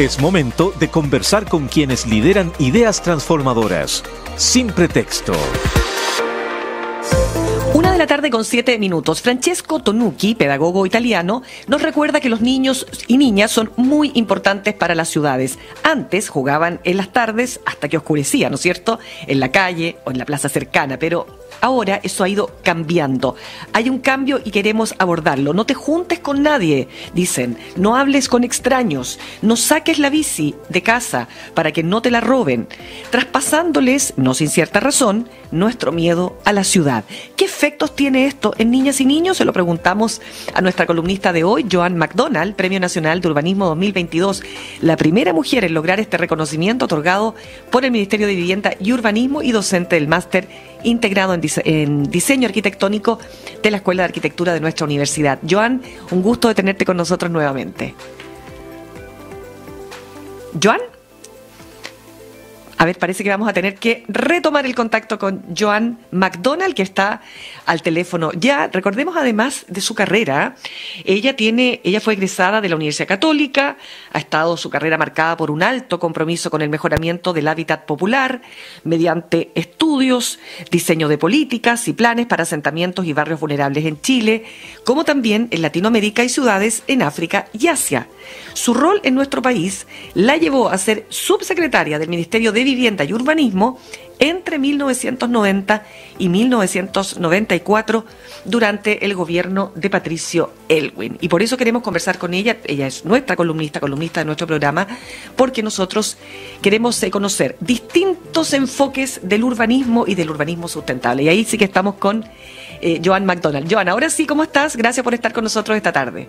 Es momento de conversar con quienes lideran ideas transformadoras. Sin pretexto. Una de la tarde con siete minutos. Francesco Tonucci, pedagogo italiano, nos recuerda que los niños y niñas son muy importantes para las ciudades. Antes jugaban en las tardes hasta que oscurecía, ¿no es cierto? En la calle o en la plaza cercana, pero Ahora eso ha ido cambiando. Hay un cambio y queremos abordarlo. No te juntes con nadie, dicen. No hables con extraños. No saques la bici de casa para que no te la roben. Traspasándoles, no sin cierta razón, nuestro miedo a la ciudad. ¿Qué efectos tiene esto en niñas y niños? Se lo preguntamos a nuestra columnista de hoy, Joan McDonald, Premio Nacional de Urbanismo 2022, la primera mujer en lograr este reconocimiento otorgado por el Ministerio de Vivienda y Urbanismo y docente del máster integrado en, diseño arquitectónico de la Escuela de Arquitectura de nuestra universidad. Joan, un gusto de tenerte con nosotros nuevamente. Joan. A ver, parece que vamos a tener que retomar el contacto con Joan McDonald, que está al teléfono. Ya, recordemos además de su carrera, ella tiene, ella fue egresada de la Universidad Católica, ha estado su carrera marcada por un alto compromiso con el mejoramiento del hábitat popular, mediante estudios, diseño de políticas y planes para asentamientos y barrios vulnerables en Chile, como también en Latinoamérica y ciudades en África y Asia. Su rol en nuestro país la llevó a ser subsecretaria del Ministerio de Vivienda y Urbanismo entre 1990 y 1994 durante el gobierno de Patricio Elwin. Y por eso queremos conversar con ella, ella es nuestra columnista, columnista de nuestro programa, porque nosotros queremos eh, conocer distintos enfoques del urbanismo y del urbanismo sustentable. Y ahí sí que estamos con eh, Joan McDonald. Joan, ahora sí, ¿cómo estás? Gracias por estar con nosotros esta tarde.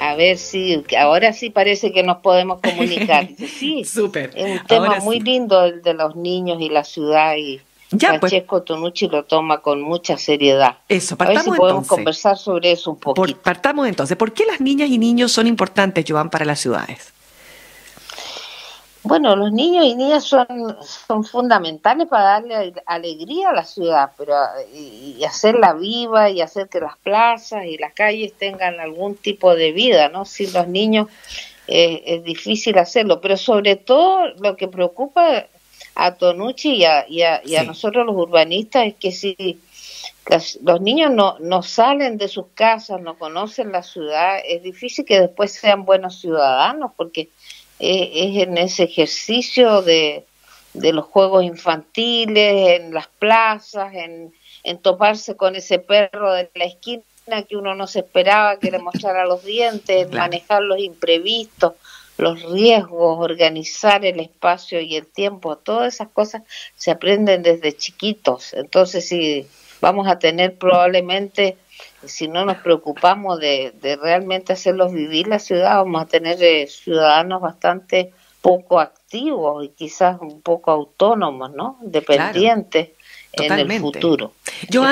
A ver si, ahora sí parece que nos podemos comunicar. Sí, Súper. Es un tema muy lindo el de los niños y la ciudad y ya, pues. Francesco Tonucci lo toma con mucha seriedad. Eso, partamos A ver si podemos conversar sobre eso un poquito. partamos entonces. ¿Por qué las niñas y niños son importantes, Joan, para las ciudades? Bueno, los niños y niñas son, son fundamentales para darle alegría a la ciudad, pero y, hacerla viva y hacer que las plazas y las calles tengan algún tipo de vida, ¿no? Sin los niños eh, es difícil hacerlo, pero sobre todo lo que preocupa a Tonucci y a, y a, nosotros los urbanistas es que si los niños no, no salen de sus casas, no conocen la ciudad, es difícil que después sean buenos ciudadanos porque es en ese ejercicio de, de los juegos infantiles, en las plazas, en, en toparse con ese perro de la esquina que uno no se esperaba que le mostrara los dientes, manejar los imprevistos, los riesgos, organizar el espacio y el tiempo, todas esas cosas se aprenden desde chiquitos. Entonces, si vamos a tener probablemente si no nos preocupamos de, realmente hacerlos vivir la ciudad, vamos a tener eh, ciudadanos bastante poco activos y quizás un poco autónomos, ¿no? Dependientes. en el futuro.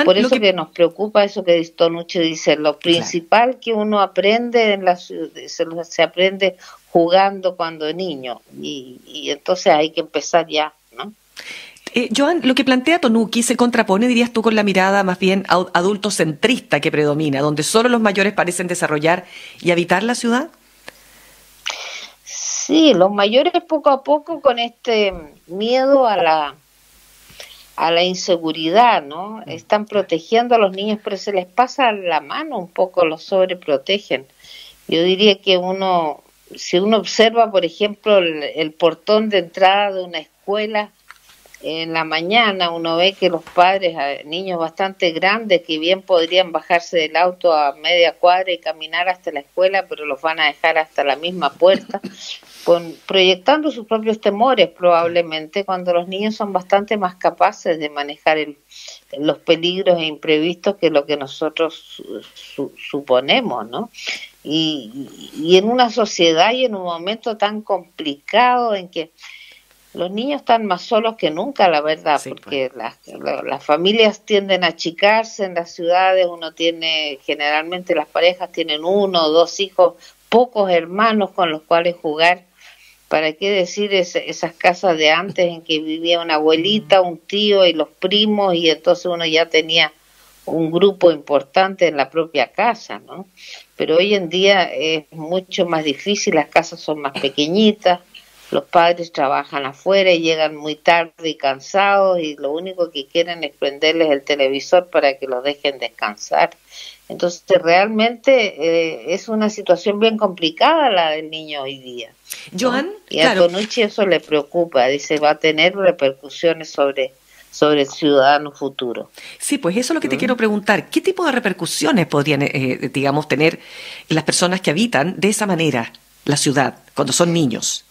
por eso que... nos preocupa eso que Tonucci dice, lo principal que uno aprende en la se, se aprende jugando cuando niño y, y entonces hay que empezar ya, ¿no? Eh, Joan, lo que plantea Tonuki se contrapone, dirías tú, con la mirada más bien adultocentrista que predomina, donde solo los mayores parecen desarrollar y habitar la ciudad. Sí, los mayores poco a poco con este miedo a la a la inseguridad, ¿no? Están protegiendo a los niños, pero se les pasa la mano un poco, los sobreprotegen. Yo diría que uno, si uno observa, por ejemplo, el portón de entrada de una escuela, en la mañana uno ve que los padres, niños bastante grandes que bien podrían bajarse del auto a media cuadra y caminar hasta la escuela, pero los van a dejar hasta la misma puerta, con, proyectando sus propios temores probablemente, cuando los niños son bastante más capaces de manejar el, los peligros e imprevistos que lo que nosotros suponemos, ¿no? Y, y en una sociedad y en un momento tan complicado en que los niños están más solos que nunca, la verdad, porque pues. las, las familias tienden a achicarse en las ciudades, uno tiene, generalmente las parejas tienen uno o dos hijos, pocos hermanos con los cuales jugar. ¿Para qué decir esas casas de antes en que vivía una abuelita, un tío y los primos y entonces uno ya tenía un grupo importante en la propia casa, ¿no? Pero hoy en día es mucho más difícil, las casas son más pequeñitas, los padres trabajan afuera y llegan muy tarde y cansados y lo único que quieren es prenderles el televisor para que los dejen descansar. Entonces realmente eh, es una situación bien complicada la del niño hoy día. Joan, y a Tonucci eso le preocupa, dice va a tener repercusiones sobre sobre el ciudadano futuro. Sí, pues eso es lo que te quiero preguntar. ¿Qué tipo de repercusiones podrían, eh, digamos, tener las personas que habitan de esa manera la ciudad cuando son niños?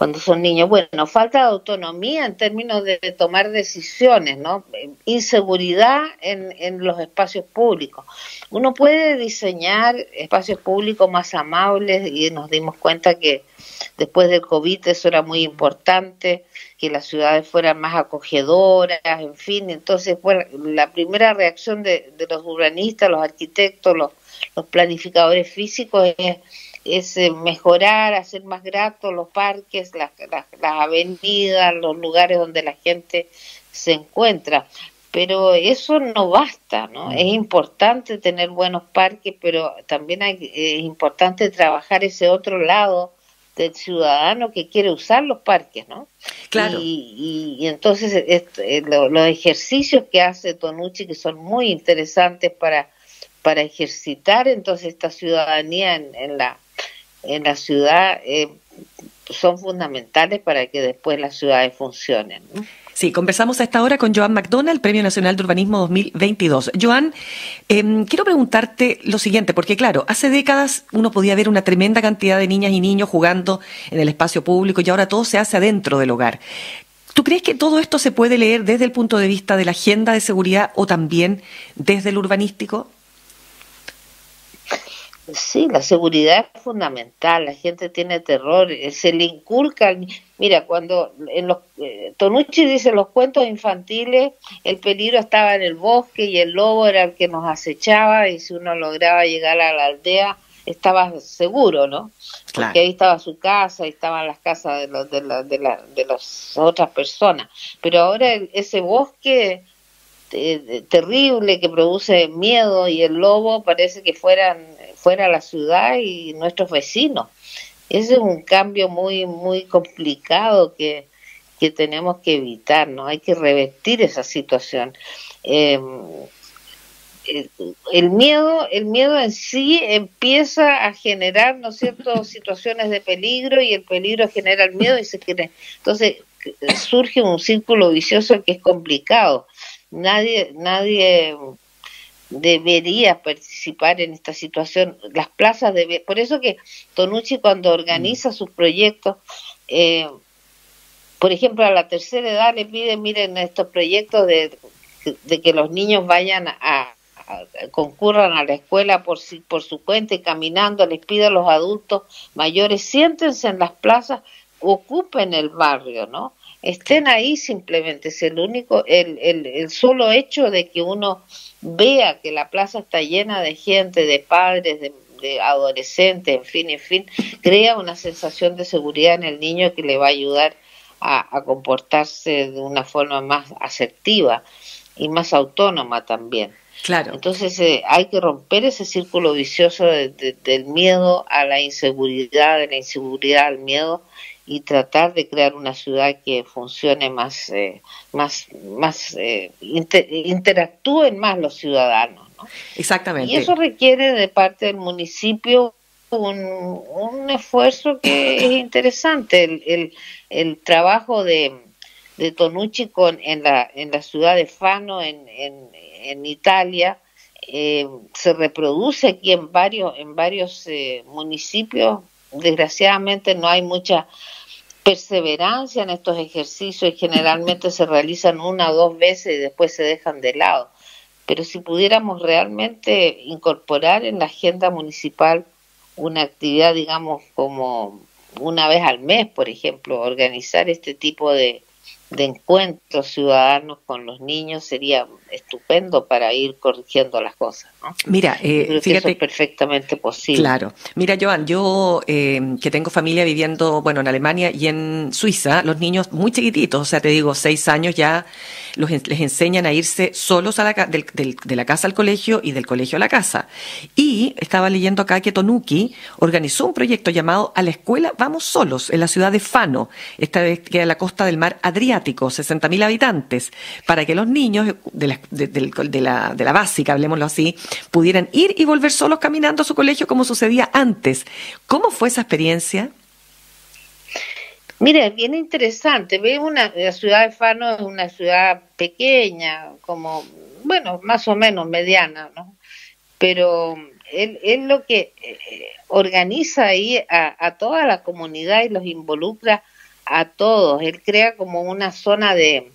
Cuando son niños. Bueno, falta de autonomía en términos de, tomar decisiones, ¿no? Inseguridad en, en, los espacios públicos. Uno puede diseñar espacios públicos más amables y nos dimos cuenta que después del COVID eso era muy importante, que las ciudades fueran más acogedoras, en fin. Entonces, bueno, la primera reacción de, de los urbanistas, los arquitectos, los, los planificadores físicos es es eh, mejorar, hacer más gratos los parques, las, las, avenidas, los lugares donde la gente se encuentra. Pero eso no basta, ¿no? Es importante tener buenos parques, pero también hay, es importante trabajar ese otro lado del ciudadano que quiere usar los parques, ¿no? Claro. Y, y, entonces eh, los ejercicios que hace Tonucci, que son muy interesantes para, para ejercitar entonces esta ciudadanía en, la en la ciudad eh, son fundamentales para que después las ciudades funcionen. Sí, conversamos a esta hora con Joan McDonald, Premio Nacional de Urbanismo 2022. Joan, em, quiero preguntarte lo siguiente, porque claro, hace décadas uno podía ver una tremenda cantidad de niñas y niños jugando en el espacio público y ahora todo se hace adentro del hogar. ¿Tú crees que todo esto se puede leer desde el punto de vista de la agenda de seguridad o también desde el urbanístico? Sí, la seguridad es fundamental, la gente tiene terror, eh, se le inculca, mira, cuando en los, eh, Tonucci dice los cuentos infantiles, el peligro estaba en el bosque y el lobo era el que nos acechaba y si uno lograba llegar a la aldea estaba seguro, ¿no? Porque ahí estaba su casa, ahí estaban las casas de, los, de, la, de, la, de las otras personas, pero ahora ese bosque eh, terrible que produce miedo y el lobo parece que fueran fuera la ciudad y nuestros vecinos. Ese es un cambio muy, muy complicado que, que tenemos que evitar, ¿no? Hay que revertir esa situación. Em, el, miedo, el miedo en sí empieza a generar, ¿no es cierto?, situaciones de peligro y el peligro genera el miedo y se quiere. Entonces surge un círculo vicioso que es complicado. Nadie, nadie debería participar en esta situación. Las plazas debe, por eso que Tonucci cuando organiza mm. sus proyectos, eh, por ejemplo, a la tercera edad le pide, miren, estos proyectos de, de que los niños vayan a, concurran a la escuela por, por su cuenta y caminando, les pide a los adultos mayores, siéntense en las plazas, ocupen el barrio, ¿no? Estén ahí simplemente, es el único, el, el, el solo hecho de que uno vea que la plaza está llena de gente, de padres, de, adolescentes, en fin, en fin, crea una sensación de seguridad en el niño que le va a ayudar a, comportarse de una forma más asertiva y más autónoma también. Claro. Entonces eh, hay que romper ese círculo vicioso del miedo a la inseguridad, de la inseguridad al miedo y tratar de crear una ciudad que funcione más, eh, más, más eh, interactúen más los ciudadanos. ¿no? Exactamente. Y eso requiere de parte del municipio un, un esfuerzo que es interesante. El, el, el trabajo de, de Tonucci con, en, la, en la ciudad de Fano, en, en, en Italia, eh, se reproduce aquí en varios, en varios eh, municipios. Desgraciadamente no hay mucha perseverancia en estos ejercicios y generalmente se realizan una o dos veces y después se dejan de lado. Pero si pudiéramos realmente incorporar en la agenda municipal una actividad, digamos, como una vez al mes, por ejemplo, organizar este tipo de, de encuentros ciudadanos con los niños sería estupendo para ir corrigiendo las cosas. ¿no? Mira, eh, fíjate, es perfectamente posible. Claro. Mira, Joan, yo eh, que tengo familia viviendo, bueno, en Alemania y en Suiza, los niños muy chiquititos, o sea, te digo, seis años ya los, les enseñan a irse solos a la, del, de la casa al colegio y del colegio a la casa. Y estaba leyendo acá que Tonuki organizó un proyecto llamado A la escuela vamos solos en la ciudad de Fano, esta vez que a la costa del mar Adriático, 60.000 habitantes, para que los niños de, la, de la básica, hablemoslo así, pudieran ir y volver solos caminando a su colegio como sucedía antes. ¿Cómo fue esa experiencia? Mira, es bien interesante. Ve una, la ciudad de Fano es una ciudad pequeña, como, bueno, más o menos mediana, ¿no? Pero él, él lo que eh, organiza ahí a, a, toda la comunidad y los involucra a todos. Él crea como una zona de,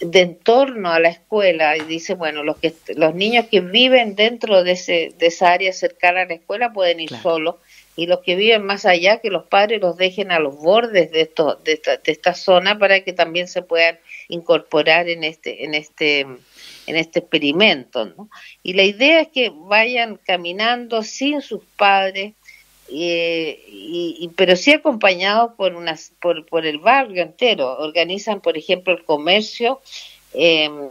de entorno a la escuela y dice, bueno, los que los niños que viven dentro de ese de esa área cercana a la escuela pueden ir solos y los que viven más allá que los padres los dejen a los bordes de esto de esta, de esta zona para que también se puedan incorporar en este en este en este experimento, ¿no? Y la idea es que vayan caminando sin sus padres eh, y, pero sí acompañados por, unas, por, por el barrio entero. Organizan, por ejemplo, el comercio em,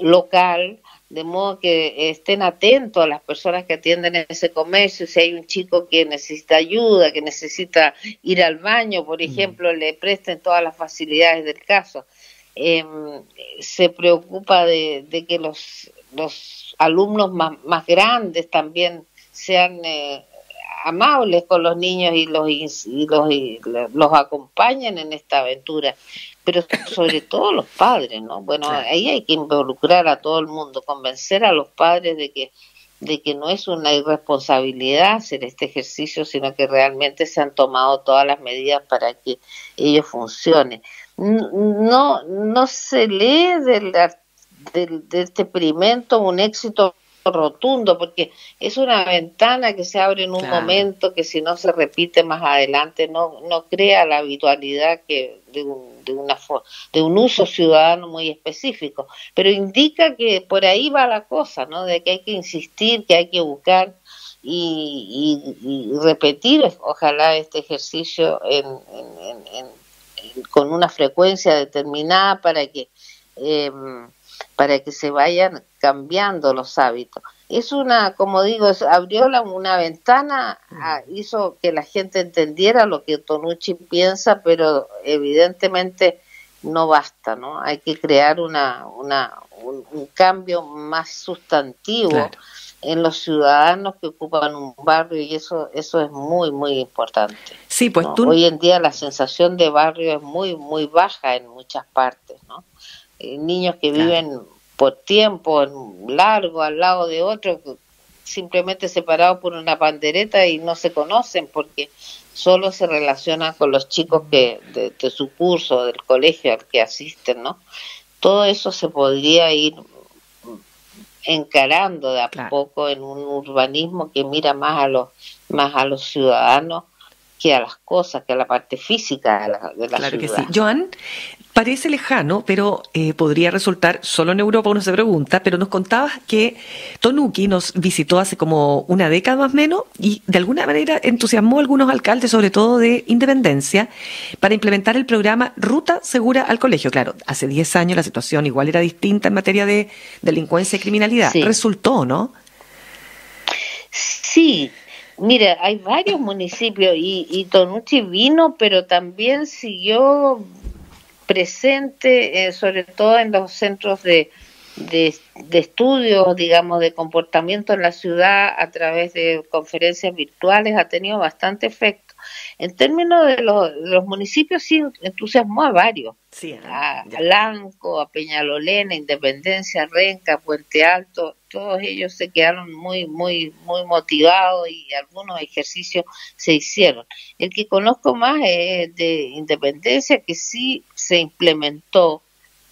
local, de modo que estén atentos a las personas que atienden en ese comercio, si hay un chico que necesita ayuda, que necesita ir al baño, por ejemplo, le presten todas las facilidades del caso. Em, se preocupa de, de, que los, los alumnos más, más grandes también sean eh, amables con los niños y los, y los, y los acompañan en esta aventura, pero sobre todo los padres, ¿no? Bueno, ahí hay que involucrar a todo el mundo, convencer a los padres de que de que no es una irresponsabilidad hacer este ejercicio, sino que realmente se han tomado todas las medidas para que ello funcione. No, no se lee del, del, de este experimento un éxito rotundo, porque es una ventana que se abre en un momento que si no se repite más adelante no, no crea la habitualidad que de un, de, una, de un uso ciudadano muy específico, pero indica que por ahí va la cosa, ¿no? De que hay que insistir, que hay que buscar y, y, repetir, ojalá, este ejercicio en, con una frecuencia determinada para que eh, para que se vayan cambiando los hábitos. Es una, como digo, abrió una ventana, hizo que la gente entendiera lo que Tonucci piensa, pero evidentemente no basta, ¿no? Hay que crear una, una, un, cambio más sustantivo en los ciudadanos que ocupan un barrio y eso eso es muy muy importante. Sí, pues Hoy en día la sensación de barrio es muy muy baja en muchas partes, ¿no? Niños que viven por tiempo largo al lado de otro, simplemente separados por una pandereta y no se conocen porque solo se relacionan con los chicos que de, su curso, del colegio al que asisten, ¿no? Todo eso se podría ir encarando de a poco en un urbanismo que mira más a los más a los ciudadanos que a las cosas, que a la parte física de la, de claro Que sí. Joan, parece lejano, pero eh, podría resultar, solo en Europa uno se pregunta, pero nos contabas que Tonuki nos visitó hace como una década más o menos y de alguna manera entusiasmó a algunos alcaldes, sobre todo de Independencia, para implementar el programa Ruta Segura al Colegio. Claro, hace 10 años la situación igual era distinta en materia de delincuencia y criminalidad. Resultó, ¿no? Sí, Mira, hay varios municipios y, y Tonucci vino, pero también siguió presente, eh, sobre todo en los centros de, de, de estudios, digamos, de comportamiento en la ciudad a través de conferencias virtuales, ha tenido bastante efecto. En términos de los, los municipios, sí entusiasmó a varios. a, Lanco, a Peñalolena, Independencia, Renca, Puente Alto, todos ellos se quedaron muy, muy, muy motivados y algunos ejercicios se hicieron. El que conozco más es de Independencia, que sí se implementó,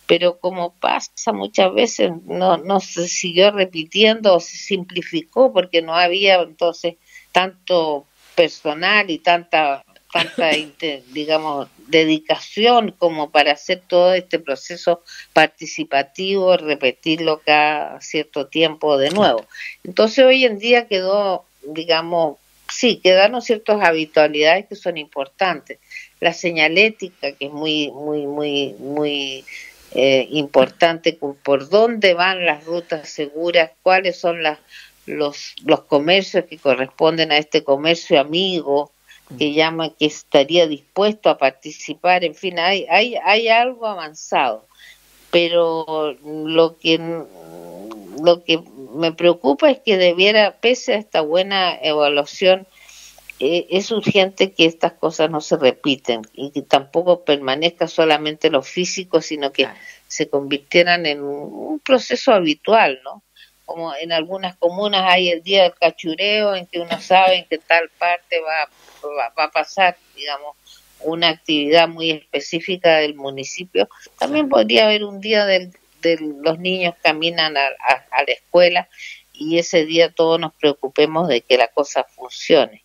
pero como pasa muchas veces, no, no se siguió repitiendo o se simplificó porque no había entonces tanto personal y tanta tanta, digamos, dedicación como para hacer todo este proceso participativo, repetirlo cada cierto tiempo de nuevo. Entonces hoy en día quedó, digamos, sí, quedaron ciertas habitualidades que son importantes. La señalética, que es muy, muy, muy, muy eh, importante, por dónde van las rutas seguras, cuáles son las, los, los comercios que corresponden a este comercio amigo, que llama que estaría dispuesto a participar, en fin, hay, hay, hay algo avanzado, pero lo que lo que me preocupa es que debiera, pese a esta buena evaluación, eh, es urgente que estas cosas no se repiten y que tampoco permanezca solamente lo físico, sino que se convirtieran en un, proceso habitual, ¿no? Como en algunas comunas hay el día del cachureo en que uno sabe en qué tal parte va, va, a pasar, digamos, una actividad muy específica del municipio. También podría haber un día del, de los niños caminan a la escuela y ese día todos nos preocupemos de que la cosa funcione.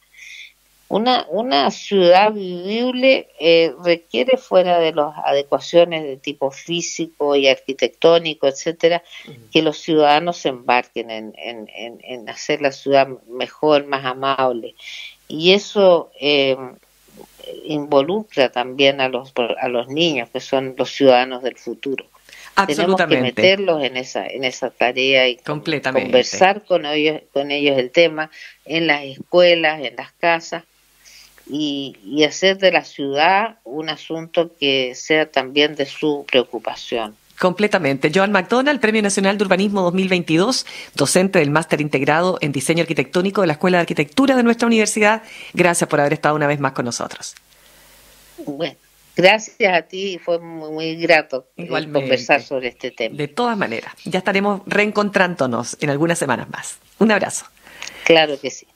Una, una ciudad vivible eh, requiere fuera de las adecuaciones de tipo físico y arquitectónico, etcétera, que los ciudadanos se embarquen en, en, en, hacer la ciudad mejor, más amable. Y eso eh, involucra también a los, a los niños, que son los ciudadanos del futuro. Tenemos que meterlos en esa, en esa tarea y conversar con ellos, con ellos el tema en las escuelas, en las casas y, hacer de la ciudad un asunto que sea también de su preocupación. Completamente. Joan McDonald, Premio Nacional de Urbanismo 2022, docente del Máster Integrado en Diseño Arquitectónico de la Escuela de Arquitectura de nuestra universidad. Gracias por haber estado una vez más con nosotros. Bueno, gracias a ti. Fue muy, muy grato eh, conversar sobre este tema. De todas maneras, ya estaremos reencontrándonos en algunas semanas más. Un abrazo. Claro que sí.